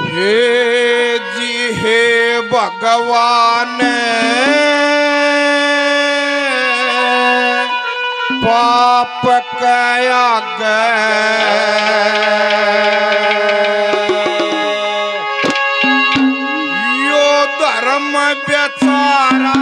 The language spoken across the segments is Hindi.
हे जी हे भगवान पाप कया यो धर्म बेचारा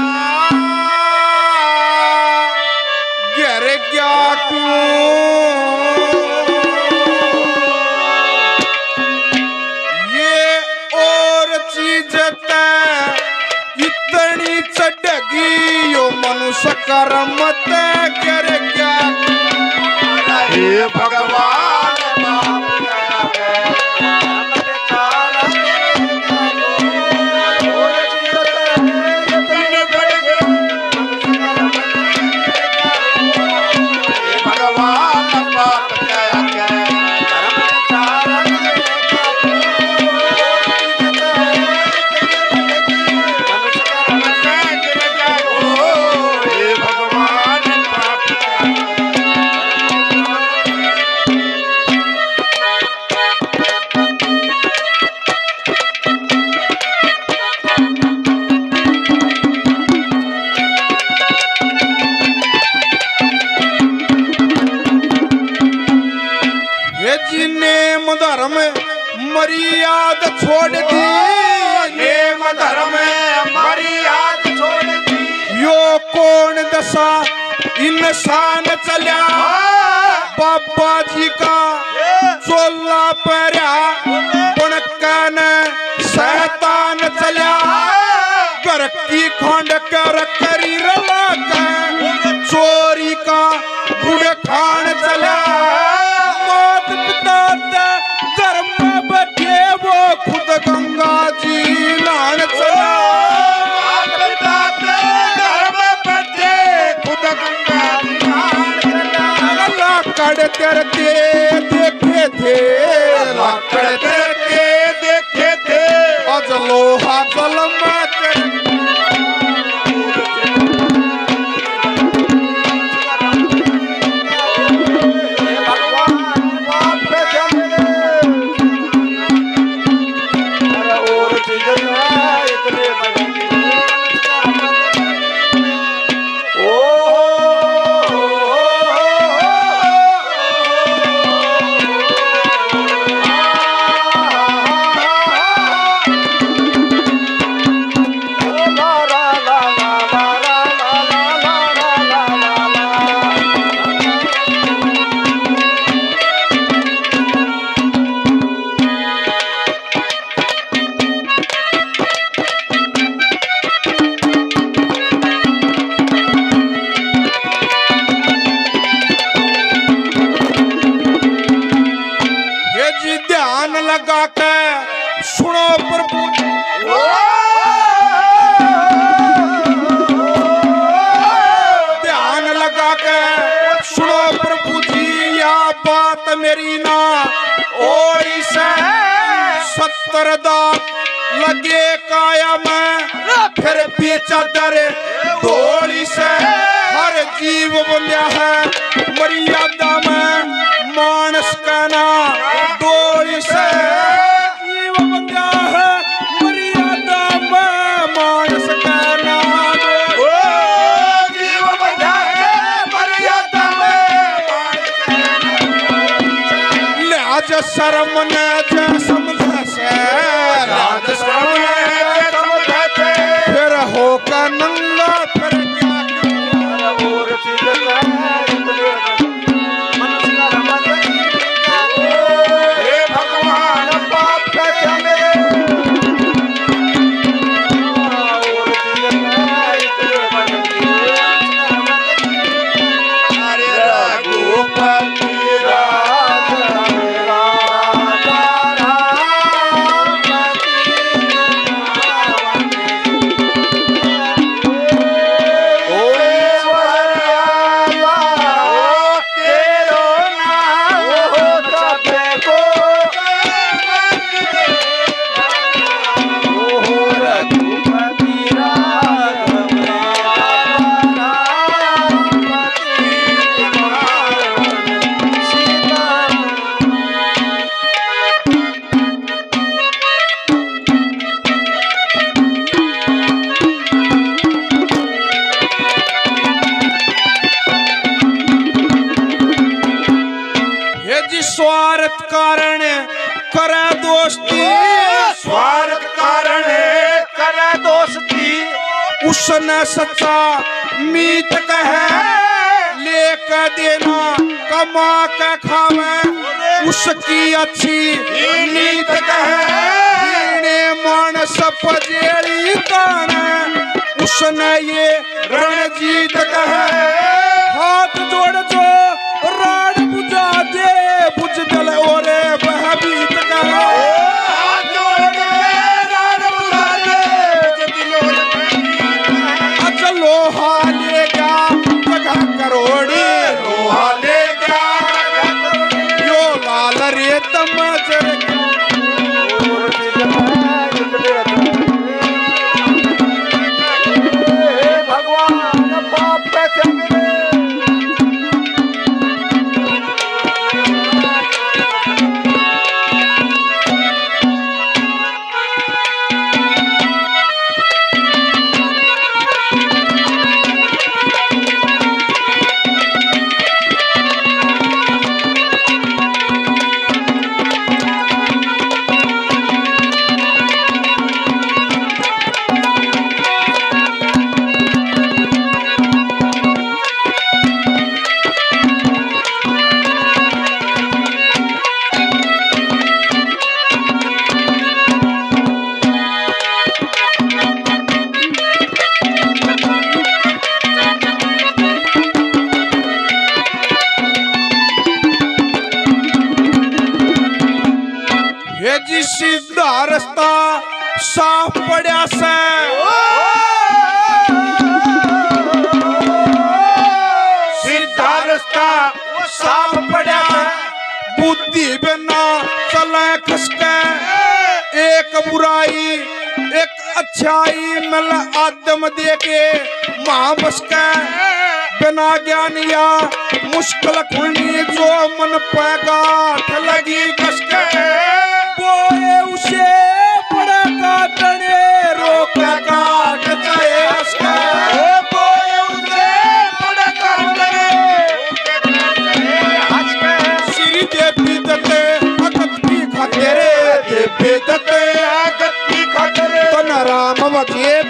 ಸಕರ ಮತ್ತೆ ಕೆರೆ ಹೇ ಭಗವ सा इंसान चलिया बाबा जी का चोला पैरा पुणकन शैतान चलिया घर की खोंड रख I gotta get. मात मेरी ना। ओड़ी से सत्तर दा लगे काया मैं। फिर भी चादर थोड़ी से हर जीव बोलिया है, मर्यादा में। मानस कहना Saramani. स्वार्थ कारण कर दोस्ती। स्वार्थ कारण कर दोस्ती। उसने सच्चा मीत कह लेकर देना कमा के खावे। उसकी अच्छी नीत कह मानस पजेड़ी कान उसने ये रणजीत कह हाथ जोड़ जोड़ जी सीधा रास्ता साफ़ पड़ा से। सीधा रास्ता साफ़ पड़ा बुद्धि बिना चले खसके एक बुराई, एक अच्छाई मिल आदम देके माँ बसके। बिना ज्ञानिया मुश्किल खुलनी जो मन पे गाठ लगी खातेरे। देवी दत्ते तन राम वजे